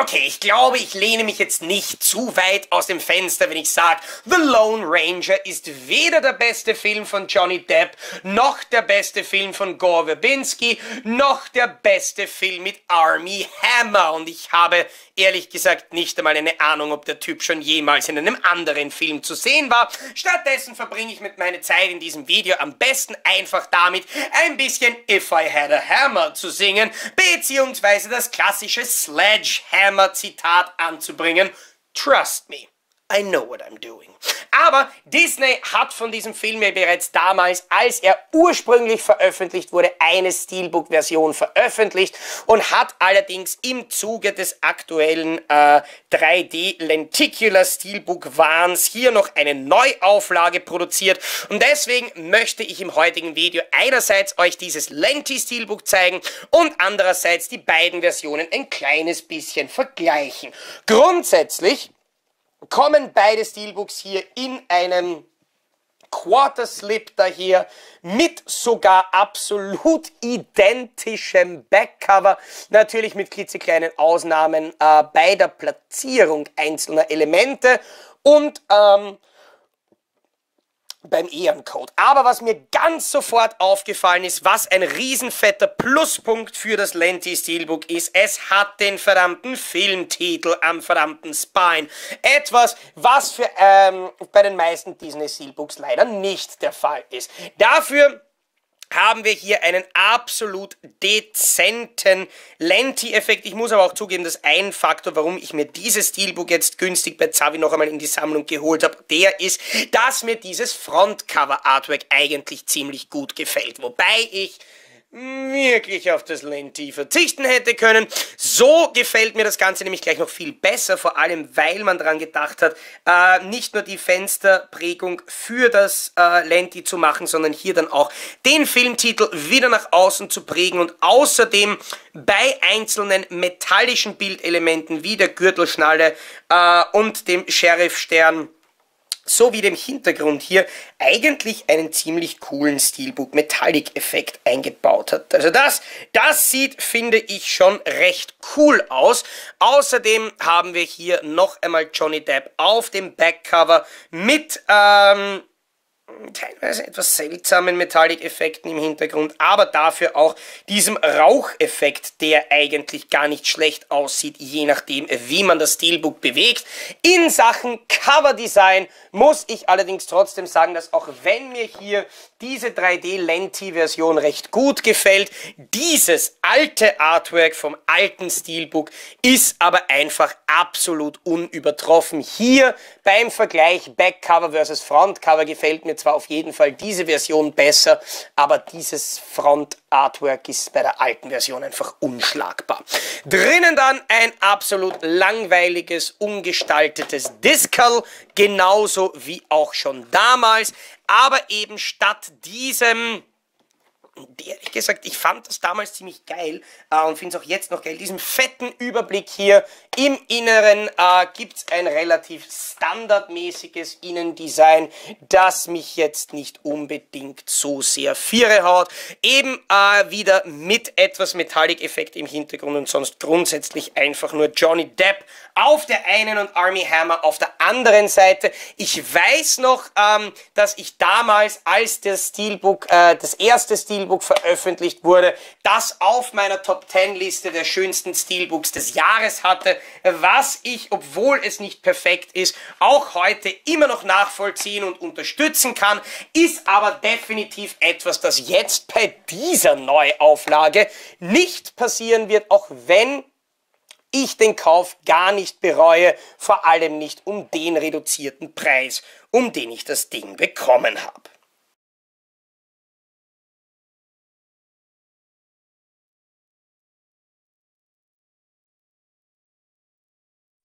Okay, ich glaube, ich lehne mich jetzt nicht zu weit aus dem Fenster, wenn ich sage, The Lone Ranger ist weder der beste Film von Johnny Depp, noch der beste Film von Gore Verbinski, noch der beste Film mit Army Hammer. Und ich habe ehrlich gesagt nicht einmal eine Ahnung, ob der Typ schon jemals in einem anderen Film zu sehen war. Stattdessen verbringe ich mit meiner Zeit in diesem Video am besten einfach damit, ein bisschen If I Had a Hammer zu singen, beziehungsweise das klassische Sledgehammer-Zitat anzubringen. Trust me. I know what I'm doing. Aber Disney hat von diesem Film ja bereits damals, als er ursprünglich veröffentlicht wurde, eine Steelbook-Version veröffentlicht und hat allerdings im Zuge des aktuellen äh, 3D Lenticular Steelbook Wahns hier noch eine Neuauflage produziert und deswegen möchte ich im heutigen Video einerseits euch dieses Lenti Steelbook zeigen und andererseits die beiden Versionen ein kleines bisschen vergleichen. Grundsätzlich kommen beide Steelbooks hier in einem Quarter Slip daher mit sogar absolut identischem Backcover, natürlich mit klitzekleinen Ausnahmen äh, bei der Platzierung einzelner Elemente. Und ähm, beim Ehrencode. Aber was mir ganz sofort aufgefallen ist, was ein riesenfetter Pluspunkt für das Lenti Steelbook ist, es hat den verdammten Filmtitel am verdammten Spine. Etwas, was für ähm, bei den meisten Disney Steelbooks leider nicht der Fall ist. Dafür haben wir hier einen absolut dezenten Lenti-Effekt. Ich muss aber auch zugeben, dass ein Faktor, warum ich mir dieses Steelbook jetzt günstig bei Zavi noch einmal in die Sammlung geholt habe, der ist, dass mir dieses Frontcover-Artwork eigentlich ziemlich gut gefällt. Wobei ich wirklich auf das Lenti verzichten hätte können. So gefällt mir das Ganze nämlich gleich noch viel besser, vor allem weil man daran gedacht hat, äh, nicht nur die Fensterprägung für das äh, Lenti zu machen, sondern hier dann auch den Filmtitel wieder nach außen zu prägen und außerdem bei einzelnen metallischen Bildelementen wie der Gürtelschnalle äh, und dem Sheriffstern sowie dem Hintergrund hier eigentlich einen ziemlich coolen Steelbook Metallic Effekt eingebaut hat. Also das, das sieht, finde ich, schon recht cool aus. Außerdem haben wir hier noch einmal Johnny Depp auf dem Backcover mit, ähm, teilweise etwas seltsamen Metallic-Effekten im Hintergrund, aber dafür auch diesem Raucheffekt, der eigentlich gar nicht schlecht aussieht, je nachdem, wie man das Steelbook bewegt. In Sachen Coverdesign muss ich allerdings trotzdem sagen, dass auch wenn mir hier diese 3D-Lenti-Version recht gut gefällt, dieses alte Artwork vom alten Steelbook ist aber einfach absolut unübertroffen. Hier beim Vergleich Backcover versus Frontcover gefällt mir zwar auf jeden Fall diese Version besser, aber dieses Front-Artwork ist bei der alten Version einfach unschlagbar. Drinnen dann ein absolut langweiliges, ungestaltetes Discal, genauso wie auch schon damals, aber eben statt diesem ehrlich gesagt, ich fand das damals ziemlich geil äh, und finde es auch jetzt noch geil. Diesen fetten Überblick hier im Inneren äh, gibt es ein relativ standardmäßiges Innendesign, das mich jetzt nicht unbedingt so sehr viere haut. Eben äh, wieder mit etwas Metallic-Effekt im Hintergrund und sonst grundsätzlich einfach nur Johnny Depp auf der einen und Army Hammer auf der anderen Seite. Ich weiß noch, ähm, dass ich damals, als das Steelbook, äh, das erste Steelbook veröffentlicht wurde, das auf meiner Top 10 Liste der schönsten Steelbooks des Jahres hatte, was ich, obwohl es nicht perfekt ist, auch heute immer noch nachvollziehen und unterstützen kann, ist aber definitiv etwas, das jetzt bei dieser Neuauflage nicht passieren wird, auch wenn ich den Kauf gar nicht bereue, vor allem nicht um den reduzierten Preis, um den ich das Ding bekommen habe.